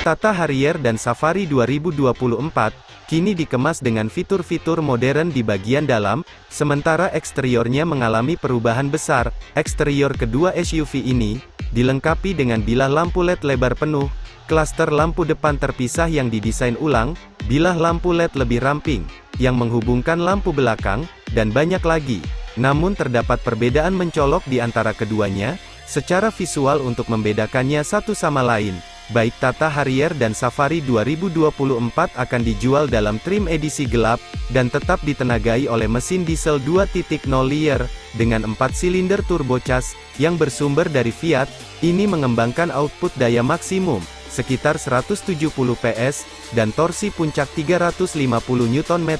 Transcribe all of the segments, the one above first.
Tata Harrier dan Safari 2024, kini dikemas dengan fitur-fitur modern di bagian dalam, sementara eksteriornya mengalami perubahan besar. Eksterior kedua SUV ini, dilengkapi dengan bilah lampu LED lebar penuh, klaster lampu depan terpisah yang didesain ulang, bilah lampu LED lebih ramping, yang menghubungkan lampu belakang, dan banyak lagi. Namun terdapat perbedaan mencolok di antara keduanya, secara visual untuk membedakannya satu sama lain baik Tata Harrier dan Safari 2024 akan dijual dalam trim edisi gelap, dan tetap ditenagai oleh mesin diesel 2.0 liter, dengan 4 silinder turbocharged, yang bersumber dari Fiat, ini mengembangkan output daya maksimum, sekitar 170 PS, dan torsi puncak 350 Nm,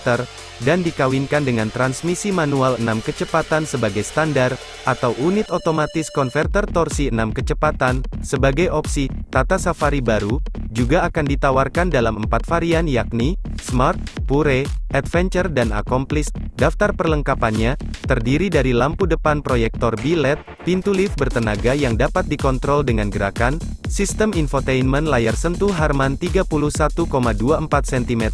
dan dikawinkan dengan transmisi manual 6 kecepatan sebagai standar, atau unit otomatis konverter torsi 6 kecepatan, sebagai opsi, Tata Safari baru, juga akan ditawarkan dalam empat varian yakni, Smart, Pure, Adventure dan Accomplished. Daftar perlengkapannya, terdiri dari lampu depan proyektor B-LED, pintu lift bertenaga yang dapat dikontrol dengan gerakan, sistem infotainment layar sentuh Harman 31,24 cm,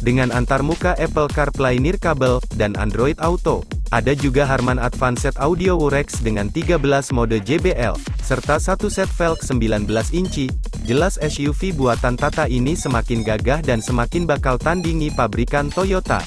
dengan antarmuka Apple CarPlay Nirkabel, dan Android Auto. Ada juga Harman Advanced Audio Urex dengan 13 mode JBL, serta satu set velg 19 inci. Jelas SUV buatan Tata ini semakin gagah dan semakin bakal tandingi pabrikan Toyota.